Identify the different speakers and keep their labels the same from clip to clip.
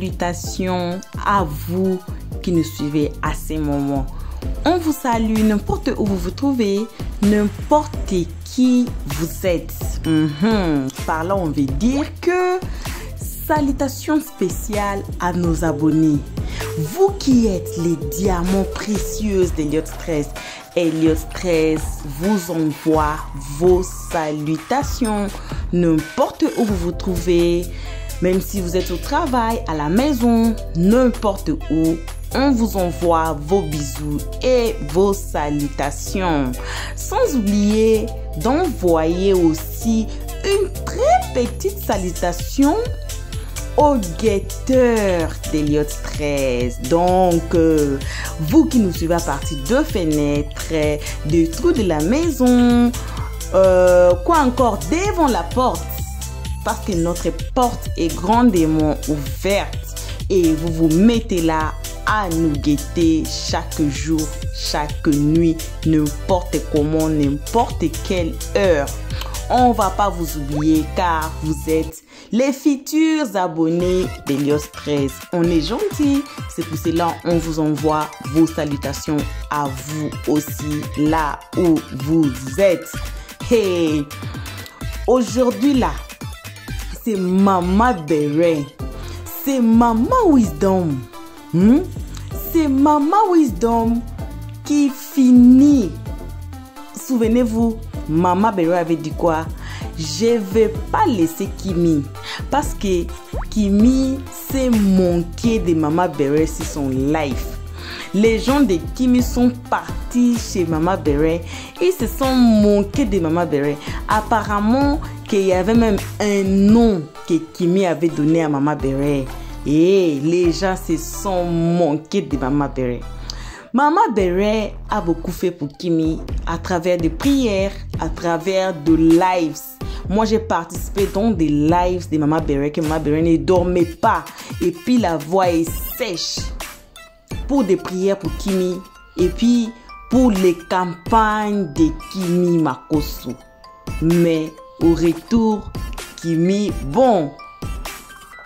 Speaker 1: salutations à vous qui nous suivez à ces moments. On vous salue n'importe où vous vous trouvez, n'importe qui vous êtes. Mhm. Par là, on veut dire que salutations spéciales à nos abonnés. Vous qui êtes les diamants précieux d'Eliot Stress, Elliot Stress vous envoie vos salutations n'importe où vous vous trouvez, même si vous êtes au travail, à la maison, n'importe où. On vous envoie vos bisous et vos salutations. Sans oublier d'envoyer aussi une très petite salutation au guetteur d'Eliot 13. Donc, euh, vous qui nous suivez à partir de fenêtres, de trous de la maison, euh, quoi encore, devant la porte, parce que notre porte est grandement ouverte et vous vous mettez là à nous guetter chaque jour, chaque nuit, n'importe comment, n'importe quelle heure. On va pas vous oublier car vous êtes les futurs abonnés d'Elios 13. On est gentil, c'est pour cela on vous envoie vos salutations à vous aussi là où vous êtes. Hey, aujourd'hui là, c'est Mama Beret, c'est Mama Wisdom. Hmm? C'est Mama Wisdom qui finit. Souvenez-vous, Mama Beret avait dit quoi? Je vais pas laisser Kimi parce que Kimi s'est manqué de Mama Beret sur son live. Les gens de Kimi sont partis chez Mama Beret. Ils se sont manqués de Mama Beret. Apparemment, qu'il y avait même un nom que Kimi avait donné à Mama Beret. Et les gens se sont manqués de Mama Beret. Mama Beret a beaucoup fait pour Kimi à travers des prières, à travers de lives. Moi, j'ai participé dans des lives de Mama Beret que Mama Beret ne dormait pas. Et puis la voix est sèche pour des prières pour Kimi. Et puis pour les campagnes de Kimi Makoso. Mais au retour, Kimi, bon,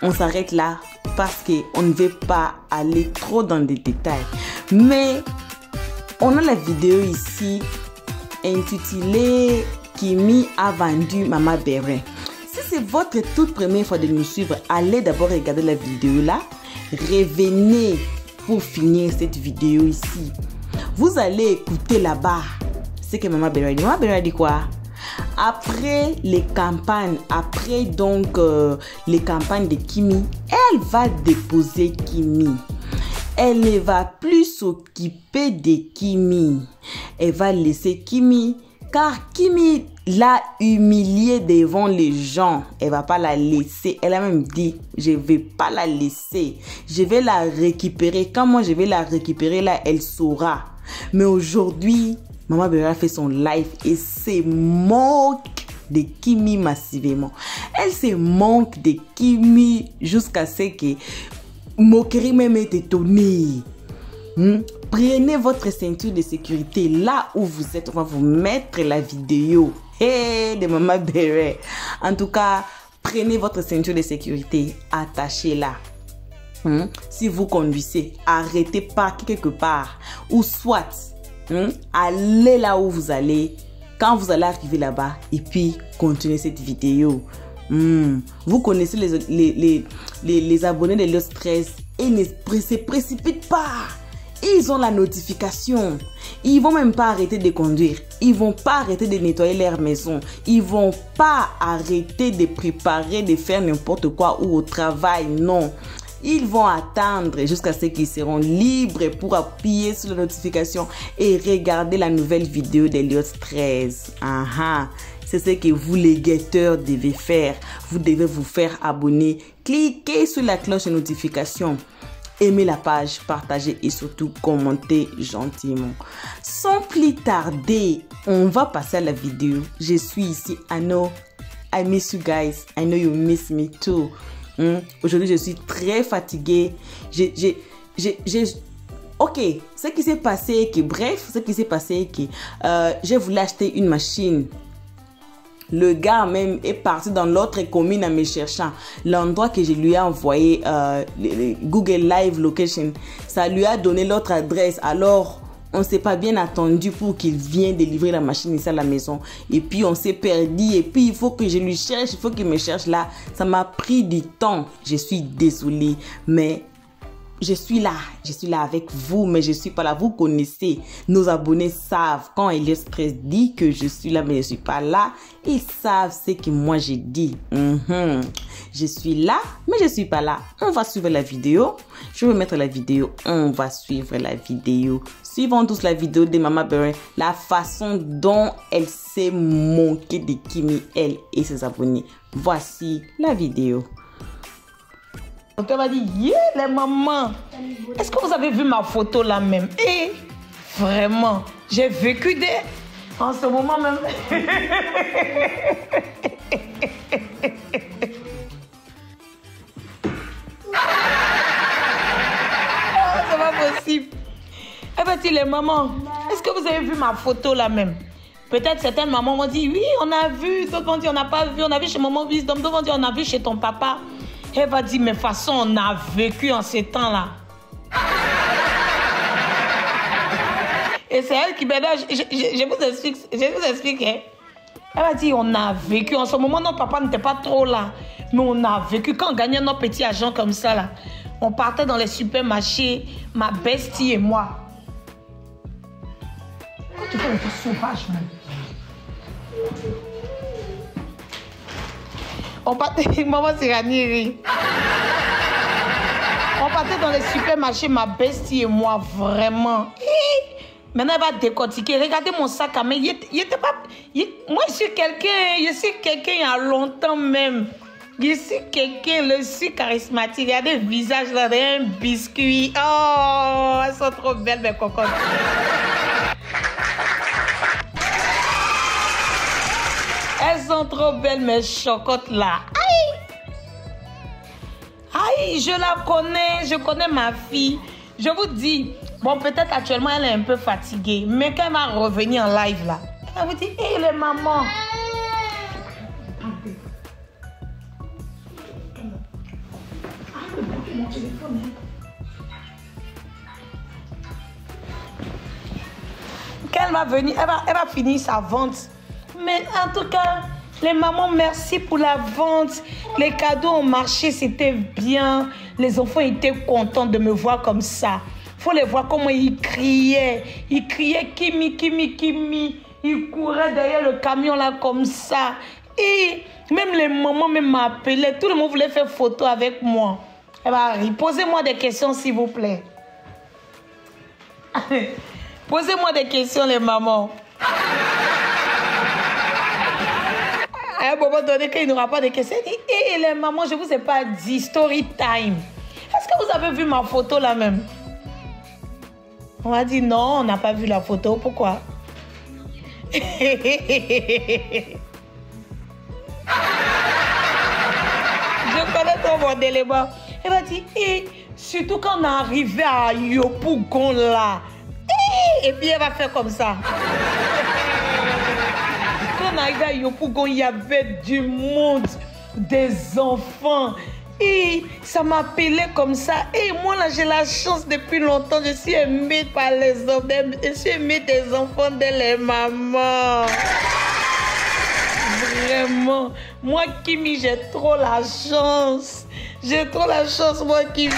Speaker 1: on s'arrête là parce qu'on ne veut pas aller trop dans des détails. Mais on a la vidéo ici intitulée Kimi a vendu Mama Beret. Si c'est votre toute première fois de nous suivre, allez d'abord regarder la vidéo là. Revenez pour finir cette vidéo ici. Vous allez écouter là-bas ce que Mama Beret dit. Mama Beret dit quoi? Après les campagnes, après donc euh, les campagnes de Kimi, elle va déposer Kimi. Elle ne va plus s'occuper de Kimi. Elle va laisser Kimi car Kimi l'a humiliée devant les gens. Elle va pas la laisser. Elle a même dit, je vais pas la laisser. Je vais la récupérer. Quand moi je vais la récupérer là, elle saura. Mais aujourd'hui, Maman Bébé a fait son live et se moque de Kimi massivement. Elle se moque de Kimi jusqu'à ce que moquerie même est étonnée. Hmm? Prenez votre ceinture de sécurité là où vous êtes. On va vous mettre la vidéo. Hey, de Maman Bébé. En tout cas, prenez votre ceinture de sécurité. Attachez-la. Hmm? Si vous conduisez, arrêtez pas quelque part. Ou soit, Hmm? Allez là où vous allez quand vous allez arriver là-bas et puis continuez cette vidéo. Hmm. Vous connaissez les, les, les, abonnés de Los 13 et ne se précipitent pas. Ils ont la notification. Ils vont même pas arrêter de conduire. Ils vont pas arrêter de nettoyer leur maison. Ils vont pas arrêter de préparer, de faire n'importe quoi ou au travail. Non. Ils vont attendre jusqu'à ce qu'ils seront libres pour appuyer sur la notification et regarder la nouvelle vidéo d'Eliot 13. Aha. C'est ce que vous les guetteurs devez faire. Vous devez vous faire abonner. Cliquez sur la cloche de notification. Aimez la page, partagez et surtout commentez gentiment. Sans plus tarder, on va passer à la vidéo. Je suis ici. Know I miss you guys. I know you miss me too. Hmm? Aujourd'hui, je suis très fatiguée. J'ai, Ok, ce qui s'est passé, que bref, ce qui s'est passé, que euh, j'ai voulu acheter une machine Le gars même est parti dans l'autre commune en me cherchant. L'endroit que je lui ai envoyé, euh, Google Live Location, ça lui a donné l'autre adresse. Alors, on s'est pas bien attendu pour qu'il vienne délivrer la machine ici à la maison. Et puis on s'est perdu. Et puis il faut que je lui cherche, il faut qu'il me cherche là. Ça m'a pris du temps. Je suis désolée. Mais je suis là, je suis là avec vous, mais je suis pas là. Vous connaissez, nos abonnés savent quand Express dit que je suis là, mais je suis pas là. Ils savent ce que moi j'ai dit. Mhm. Je suis là, mais je suis pas là. On va suivre la vidéo. Je vais mettre la vidéo. On va suivre la vidéo. Suivons tous la vidéo de Mama Berin, la façon dont elle s'est moquée de Kimi, elle et ses abonnés. Voici la vidéo.
Speaker 2: On m'a dit, yeah, les mamans, est-ce que vous avez vu ma photo là même? Et vraiment, j'ai vécu des... En ce moment même... Dit les mamans, est-ce que vous avez vu ma photo là même? Peut-être certaines mamans m'ont dit, oui, on a vu. D'autres vont dire, on n'a pas vu. On a vu chez maman. D'autres vont dire, on a vu chez ton papa. Elle va dire, mais façon, on a vécu en ces temps-là. Et c'est elle qui, maintenant, je, je, vous explique, je vous explique, hein. Elle va dire, on a vécu. En ce moment, notre papa n'était pas trop là. Mais on a vécu. Quand on gagnait nos petits agents comme ça, là, on partait dans les supermarchés, ma bestie et moi. Tu fais. On partait, maman Sirani On partait dans les supermarchés, ma bestie et moi, vraiment. Maintenant, elle va décortiquer. Regardez mon sac à main. Il, était pas. moi, je suis quelqu'un. Je suis quelqu'un il y a longtemps même. Je suis quelqu'un, le suis charismatique. Il y a des visages là, un biscuit. Oh, elles sont trop belles, mes cocottes. Elles sont trop belles, mes chocottes là. Aïe! Aïe, je la connais, je connais ma fille. Je vous dis, bon, peut-être actuellement elle est un peu fatiguée, mais quand elle va revenir en live là, elle vous dit, hé les mamans. Quand elle va venir, elle va, elle va finir sa vente mais en tout cas, les mamans, merci pour la vente. Les cadeaux ont marché, c'était bien. Les enfants étaient contents de me voir comme ça. faut les voir comment ils criaient. Ils criaient Kimi, Kimi, Kimi. Ils couraient derrière le camion là comme ça. Et même les mamans m'appelaient. Tout le monde voulait faire photo avec moi. Eh ben, posez-moi des questions s'il vous plaît. Posez-moi des questions les mamans. À un moment donné, qu'il n'aura pas de questions, il dit Hé, les mamans, je ne vous ai pas dit story time. Est-ce que vous avez vu ma photo là même? On a dit non, on n'a pas vu la photo. Pourquoi? Je connais trop mon élément. Elle m'a dit, et surtout quand on est arrivé à Yopougon là. Et puis elle va faire comme ça on Yopougon, il y avait du monde, des enfants. Et ça m'appelait comme ça. Et moi, là, j'ai la chance depuis longtemps. Je suis aimée par les hommes. Je suis aimée des enfants de les mamans. Vraiment. Moi, Kimi, j'ai trop la chance. J'ai trop la chance, moi, Kimi.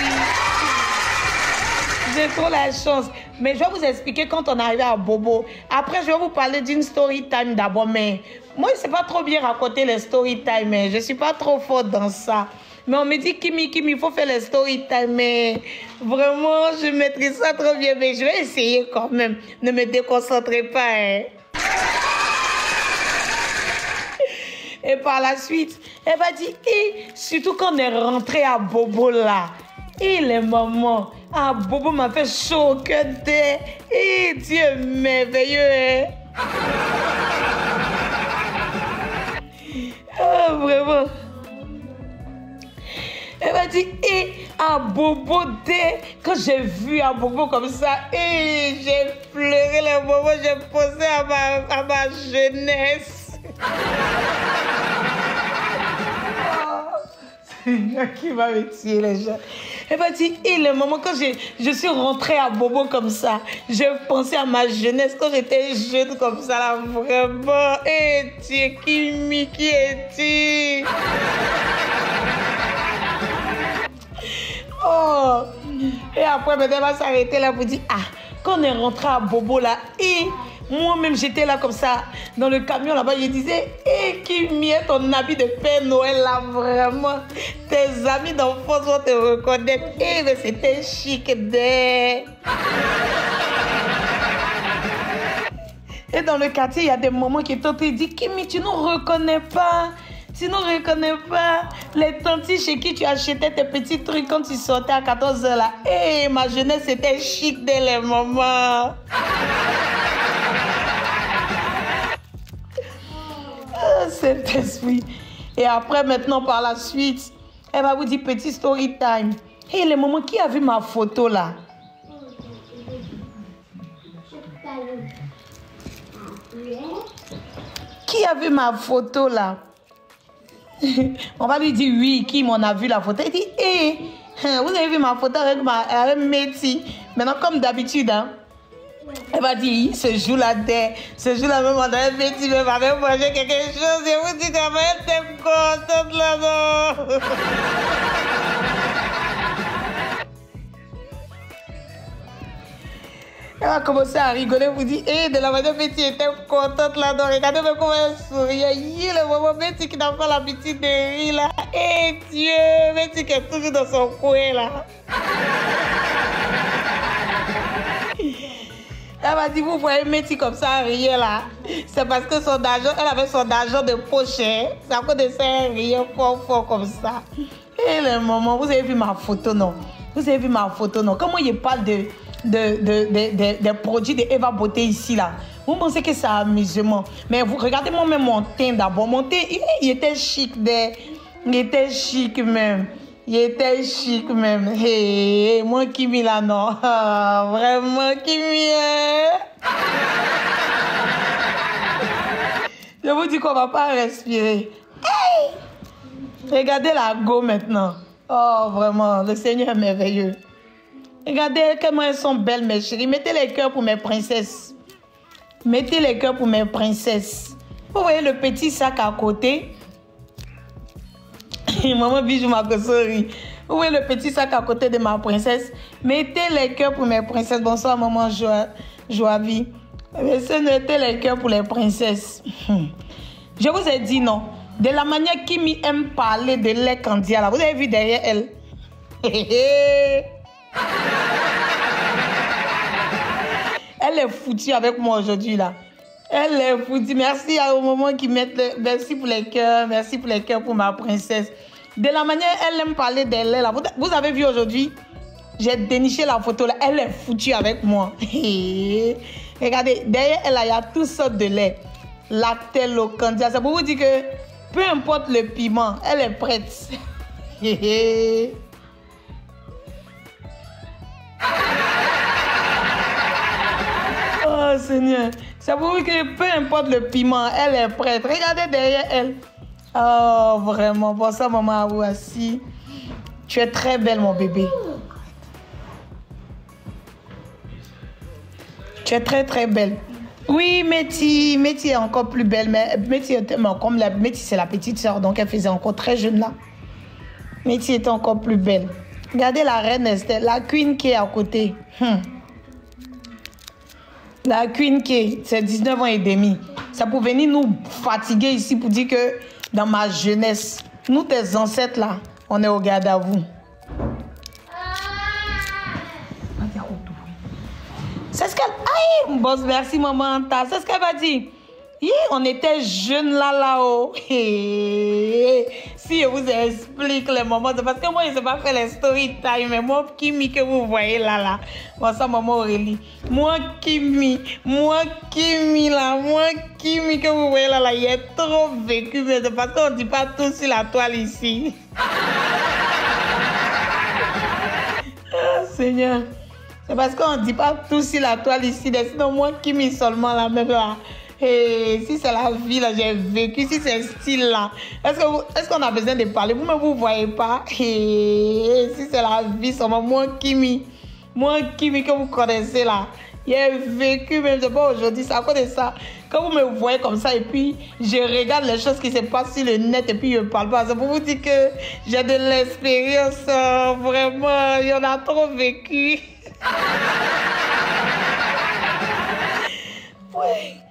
Speaker 2: J'ai trop la chance. Mais je vais vous expliquer quand on arrive à Bobo. Après, je vais vous parler d'une story time d'abord. Mais moi, je ne sais pas trop bien raconter les story time. Mais je ne suis pas trop forte dans ça. Mais on me dit, Kimi, Kimi, il faut faire les story time. Mais vraiment, je maîtrise ça trop bien. Mais je vais essayer quand même. Ne me déconcentrez pas. Hein. Et par la suite, elle va dire, et surtout quand on est rentré à Bobo là, et les mamans, ah, Bobo m'a fait chaud au cœur Et Dieu est merveilleux. Hein? Ah, vraiment. Elle m'a dit, et à Bobo quand j'ai vu un Bobo comme ça, et j'ai pleuré le moment, j'ai posé à ma, à ma jeunesse. Seigneur qui va me tuer les gens. Elle m'a dit, et le moment quand je, je suis rentrée à Bobo comme ça, je pensais à ma jeunesse quand j'étais jeune comme ça, là, vraiment. Et Dieu, qui, qui es-tu? Oh! Et après, elle va s'arrêter là pour dire, ah, quand on est rentré à Bobo là, et moi-même, j'étais là comme ça, dans le camion là-bas, je disais, hé, qui met ton habit de Père Noël là, vraiment? Tes amis d'enfance vont te reconnaître. Eh, c'était chic, dès. Et dans le quartier, il y a des moments qui t'ont dit, Kimi, tu ne reconnais pas. Tu ne reconnais pas les tantis chez qui tu achetais tes petits trucs quand tu sortais à 14h là. Eh, ma jeunesse, c'était chic dès les moments. cet esprit. Et après, maintenant, par la suite, elle va vous dire petit story time. Et le moment qui a vu ma photo là? Qui a vu ma photo là? On va lui dire oui, qui m'en a vu la photo. Il dit, hé, vous avez vu ma photo avec, ma, avec Métis. Maintenant, comme d'habitude, hein, elle m'a dit, ce jour-là, ce jour-là, même on avait petit, même avait mangé quelque chose. Et vous dites, elle était contente là-bas. Elle a commencé à rigoler, vous dit, hé, de la manière Betty était contente là-dedans. Regardez comment elle souriait. Il le moment Betty qui n'a pas l'habitude de rire là. Hé Dieu, Betty qui est toujours dans son coin là. Elle m'a dit, vous voyez Métis comme ça, rien là. C'est parce que son argent, elle avait son argent de poche. Hein. C'est à de ça, rien fort, fort comme ça. Et le moment, vous avez vu ma photo, non? Vous avez vu ma photo, non? Comment il parle de, de, de, de, produits de Eva Beauté ici, là Vous pensez que c'est amusement. Mais vous regardez moi-même mon teint d'abord. Mon teint, il, était chic. il était chic même. Il était chic même. Hey, moi Kimi là, non. Ah, vraiment Kimi. Hein? Je vous dis qu'on va pas respirer. Hey! Regardez la go maintenant. Oh, vraiment, le Seigneur est merveilleux. Regardez comment elles sont belles, mes chéris. Mettez les cœurs pour mes princesses. Mettez les cœurs pour mes princesses. Vous voyez le petit sac à côté? Maman Bijou ma Où est le petit sac à côté de ma princesse? Mettez les cœurs pour mes princesses. Bonsoir, maman Joavi. Mettez les cœurs pour les princesses. Je vous ai dit non. De la manière qui aime parler de lait candia, là. Vous avez vu derrière elle? Elle est foutue avec moi aujourd'hui, là. Elle est foutue. Merci au moment qui mettent Merci pour les cœurs. Merci pour les cœurs pour ma princesse. De la manière elle aime parler d'elle, là. Vous, avez vu aujourd'hui, j'ai déniché la photo là. Elle est foutue avec moi. Regardez, derrière elle, il y a toutes sortes de lait. Lactel, candia. C'est pour vous dire que peu importe le piment, elle est prête. Seigneur. C'est pour que peu importe le piment, elle est prête. Regardez derrière elle. Oh, vraiment. Bonsoir, maman aussi. Tu es très belle, mon bébé. Tu es très, très belle. Oui, Métis. Métis est encore plus belle. Mais comme la, Métis, c'est la petite soeur, donc elle faisait encore très jeune là. Métis était encore plus belle. Regardez la reine Esther, la queen qui est à côté. Hmm. La queen qui c'est 19 ans et demi. Ça pour venir nous fatiguer ici pour dire que dans ma jeunesse, nous, tes ancêtres là, on est au garde à vous. C'est ce qu'elle. Aïe, boss, merci maman. C'est ce qu'elle va dire on était jeunes là, là-haut. si je vous explique les moments, parce que moi, je ne sais pas faire les story time, mais moi, Kimi, que vous voyez là, là. Moi, ça, maman Aurélie. Moi, Kimi, moi, Kimi, là, moi, Kimi, que vous voyez là, là, il est trop vécu, mais c'est parce qu'on ne dit pas tout sur la toile ici. ah, Seigneur. C'est parce qu'on ne dit pas tout sur la toile ici, sinon moi, Kimi seulement, là, même là. Et si c'est la vie, là, j'ai vécu, si c'est ce style-là, est-ce qu'on est a besoin de parler? Vous ne voyez pas. Et si c'est la vie, c'est moi, Kimi. Moi, Kimi, que vous connaissez là. J'ai vécu, même, c'est pas aujourd'hui, c'est à cause de ça. Quand vous me voyez comme ça et puis je regarde les choses qui se passent sur le net et puis je parle pas, c'est pour vous dire que j'ai de l'expérience, euh, vraiment, en a trop vécu. oui.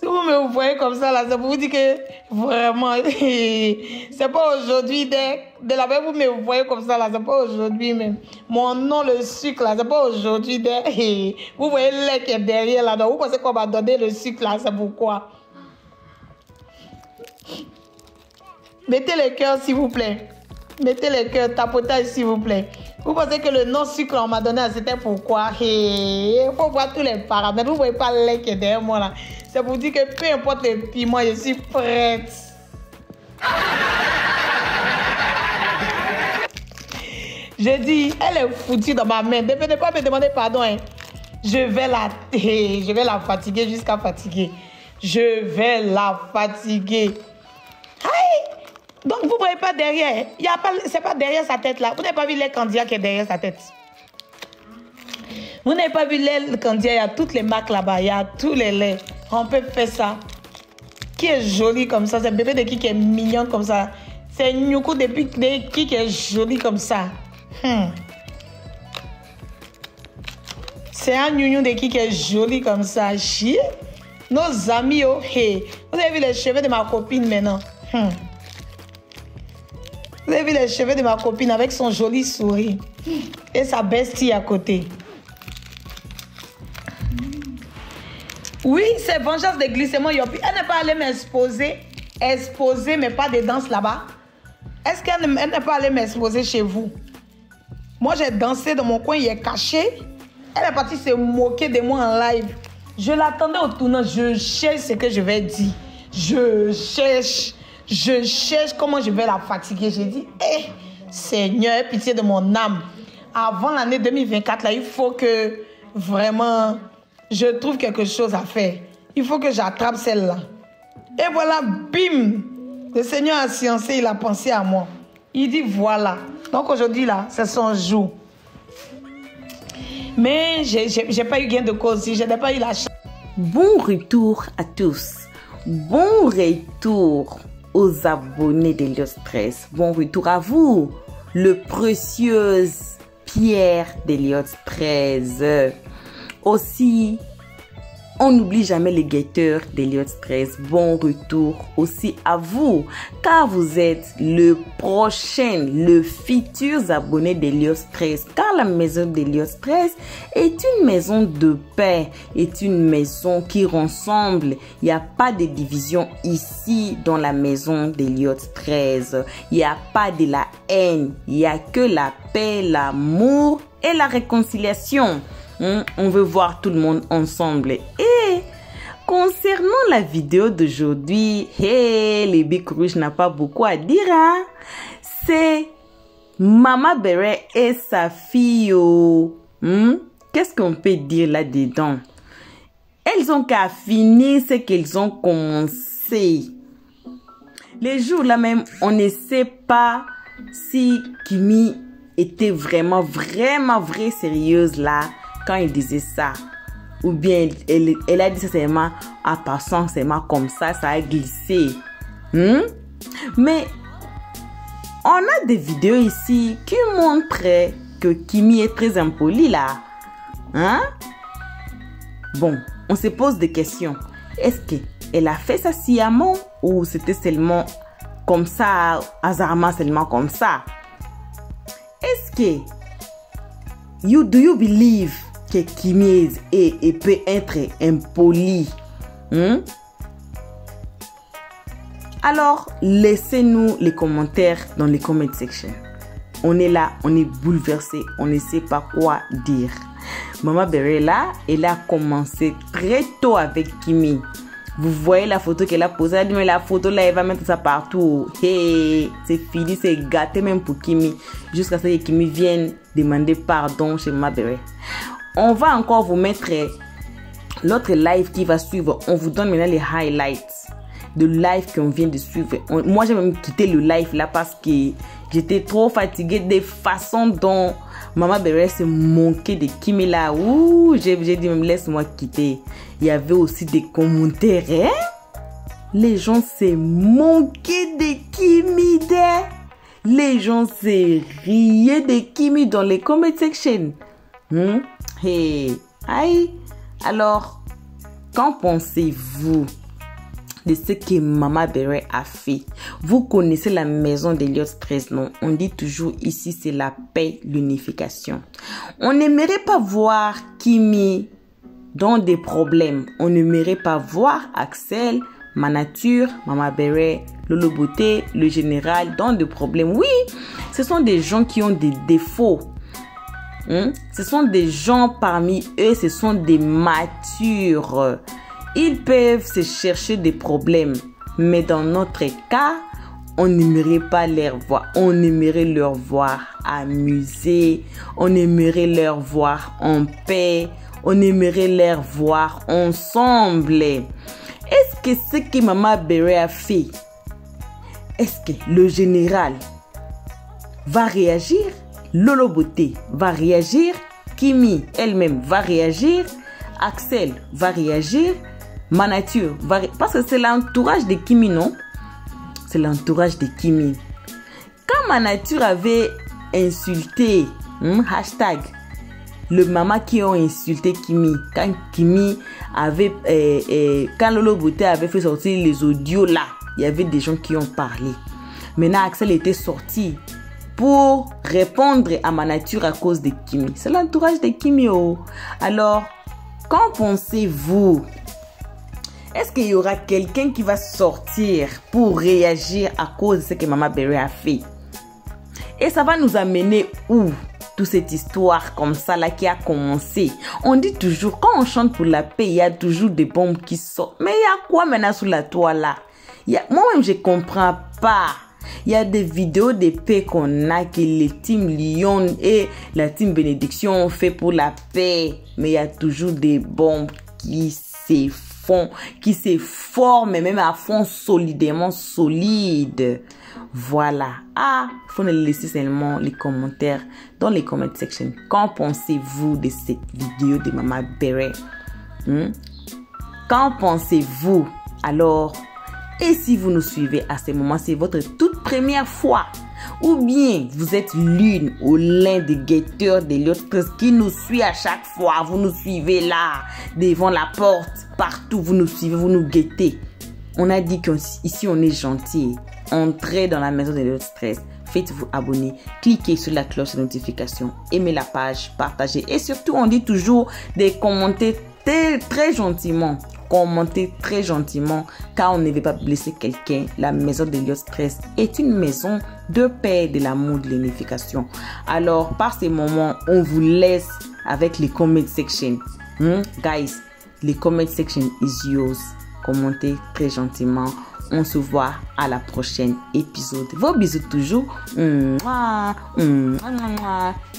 Speaker 2: Si vous me voyez comme ça, là, c'est vous dire que vraiment, c'est pas aujourd'hui. De, la veille, vous me voyez comme ça, là, c'est pas aujourd'hui même. Mon nom, le sucre, là, c'est pas aujourd'hui. Vous voyez l'air qui est derrière, là. Donc, vous pensez qu'on va donner le sucre, là, c'est pourquoi. Mettez le cœur, s'il vous plaît. Mettez le cœur, tapotage, s'il vous plaît. Vous pensez que le nom sucre, on m'a donné, c'était pourquoi Il faut voir tous les paramètres. Vous voyez pas l'air qui est derrière moi, là. C'est pour dire que peu importe les piments, je suis prête. J'ai dit, elle est foutue dans ma main. Ne venez pas me demander pardon. Hein. Je vais la, je vais la fatiguer jusqu'à fatiguer. Je vais la fatiguer. Donc vous ne voyez pas derrière. Ce n'est pas derrière sa tête là. Vous n'avez pas vu les candidats qui est derrière sa tête. Vous n'avez pas vu les candidats, il y a toutes les marques là-bas, il y a tous les laits. On peut faire ça. Qui est joli comme ça, c'est bébé de qui qui est mignonne comme ça. C'est Nyuku de qui qui est joli comme ça. Hmm. C'est un Nyuku de qui qui est joli comme ça. Chier. Nos amis, oh, hey. Vous avez vu les cheveux de ma copine maintenant. Hmm. Vous avez vu les cheveux de ma copine avec son joli sourire et sa bestie à côté. Oui, c'est vengeance de glissement. Elle n'est pas allée m'exposer, exposer, mais pas de danse là-bas. Est-ce qu'elle n'est pas allée m'exposer chez vous? Moi, j'ai dansé dans mon coin, il est caché. Elle est partie se moquer de moi en live. Je l'attendais au tournant. Je cherche ce que je vais dire. Je cherche. Je cherche comment je vais la fatiguer. J'ai dit, eh, Seigneur, pitié de mon âme. Avant l'année 2024, là, il faut que vraiment je trouve quelque chose à faire. Il faut que j'attrape celle-là. Et voilà, bim, le Seigneur a sciencé, il a pensé à moi. Il dit voilà. Donc aujourd'hui, là, c'est son jour. Mais je n'ai pas eu gain de cause, je n'ai pas eu la.
Speaker 1: Bon retour à tous. Bon retour aux abonnés d'Elios Stress. Bon retour à vous, le précieuse Pierre d'Elios 13. Aussi, on n'oublie jamais les guetteurs d'Eliot Stress. Bon retour aussi à vous, car vous êtes le prochain, le futur abonné d'Eliot Stress. Car la maison d'Eliot Stress est une maison de paix, est une maison qui rassemble. Il n'y a pas de division ici dans la maison d'Eliot Stress. Il n'y a pas de la haine, il n'y a que la paix, l'amour et la réconciliation. Hein, on veut voir tout le monde ensemble. Et concernant la vidéo d'aujourd'hui, hey, les Big Rouge n'a pas beaucoup à dire. Hein? C'est Mama Beret et sa fille. Oh. Hmm? Qu'est-ce qu'on peut dire là-dedans? Elles ont qu'à finir ce qu'elles ont commencé. Les jours là même, on ne sait pas si Kimi était vraiment, vraiment, vraie sérieuse là quand il disait ça, ou bien elle, elle a dit ça seulement en passant, seulement comme ça, ça a glissé. Hmm? Mais on a des vidéos ici qui montrent que Kimi est très impoli là. Hein? Bon, on se pose des questions. Est-ce qu'elle a fait ça sciemment ou c'était seulement comme ça, hasardement seulement comme ça? Est-ce que you do you believe que Kimi et, peut être impoli. Hmm? Alors, laissez-nous les commentaires dans les comment section. On est là, on est bouleversé, on ne sait pas quoi dire. Maman Berella, elle a commencé très tôt avec Kimi. Vous voyez la photo qu'elle a posée. Elle dit, mais la photo là, elle va mettre ça partout. Hey, c'est fini, c'est gâté même pour Kimi. Jusqu'à ce que Kimi vienne demander pardon chez Maman Berella on va encore vous mettre l'autre live qui va suivre, on vous donne maintenant les highlights de live qu'on vient de suivre. moi, j'ai même quitté le live là parce que j'étais trop fatiguée des façons dont Maman Béré se moquait de Kimi là. Ouh, j'ai dit même laisse-moi quitter. Il y avait aussi des commentaires. Hein? Les gens se moquaient de Kimi. Les gens se riaient de Kimi dans les comment section? Hmm? Hey, aïe. Alors, qu'en pensez-vous de ce que Mama Beret a fait? Vous connaissez la maison d'Eliot Stress, non? On dit toujours ici, c'est la paix, l'unification. On n'aimerait pas voir Kimi dans des problèmes. On n'aimerait pas voir Axel, ma nature, Mama Beret, Lolo Beauté, le général dans des problèmes. Oui, ce sont des gens qui ont des défauts. Hmm? Ce sont des gens parmi eux, ce sont des matures. Ils peuvent se chercher des problèmes, mais dans notre cas, on n'aimerait pas leur voir, on aimerait leur voir amuser, on aimerait leur voir en paix, on aimerait leur voir ensemble. Est-ce que ce que Maman Béré a fait, est-ce que le général va réagir? Lolo Beauté va réagir Kimi elle-même va réagir Axel va réagir ma nature va... Parce que c'est l'entourage de Kimi, non? C'est l'entourage de Kimi. Quand ma nature avait insulté, hmm, hashtag, le maman qui ont insulté Kimi, quand Kimi avait, euh, euh, quand Lolo Beauté avait fait sortir les audios là, il y avait des gens qui ont parlé. Maintenant, Axel était sorti pour répondre à ma nature à cause de Kimi. C'est l'entourage de Kimi. Oh. Alors, qu'en pensez-vous? Est-ce qu'il y aura quelqu'un qui va sortir pour réagir à cause de ce que Mama Berry a fait? Et ça va nous amener où toute cette histoire comme ça là qui a commencé? On dit toujours, quand on chante pour la paix, il y a toujours des bombes qui sortent. Mais il y a quoi maintenant sous la toile là? Moi-même, je comprends pas. Il y a des vidéos de paix qu'on a que les team Lyon et la team Bénédiction ont fait pour la paix. Mais il y a toujours des bombes qui s'effondrent qui se forme même à fond solidement solide. Voilà. Ah, faut nous laisser seulement les commentaires dans les comment section. Qu'en pensez-vous de cette vidéo de Maman Beret? Hmm? Qu'en pensez-vous? Alors, et si vous nous suivez à ce moment, c'est votre toute première fois ou bien vous êtes l'une ou l'un des guetteurs des l'autre qui nous suit à chaque fois. Vous nous suivez là, devant la porte, partout. Vous nous suivez, vous nous guettez. On a dit qu'ici on est gentil. Entrez dans la maison de l'autre stress. Faites-vous abonner, cliquez sur la cloche de notification, aimez la page, partagez. Et surtout, on dit toujours des commentaires très, très gentiment commenter très gentiment car on ne veut pas blesser quelqu'un. La maison de Liot Stress est une maison de paix, de l'amour, de l'unification. Alors, par ces moments, on vous laisse avec les comment section. Hmm? Guys, les comment section is yours. Commentez très gentiment. On se voit à la prochaine épisode. Vos bisous toujours.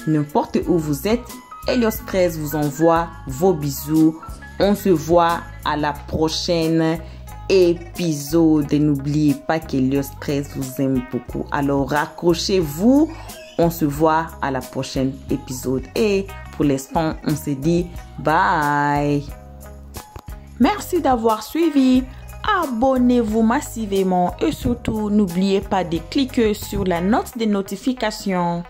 Speaker 1: N'importe où vous êtes, Helios Stress vous envoie vos bisous. On se voit à la prochaine épisode. N'oubliez pas que le stress vous aime beaucoup. Alors raccrochez-vous. On se voit à la prochaine épisode. Et pour l'instant, on se dit bye.
Speaker 2: Merci d'avoir suivi. Abonnez-vous massivement et surtout n'oubliez pas de cliquer sur la note de notification.